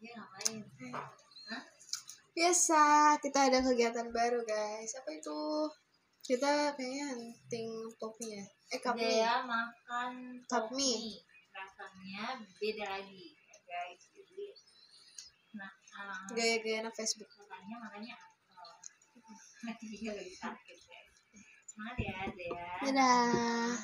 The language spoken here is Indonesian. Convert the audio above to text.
dia ngapain Hah? biasa kita ada kegiatan baru guys apa itu kita kayaknya hunting topi ya eh kapmi. dia ya, makan kapmi. topi. rasanya beda lagi ya guys jadi nah ah, gaya-gaya anak Facebook makanya makanya oh, dia lagi sakit guys semangat ya Dea dadah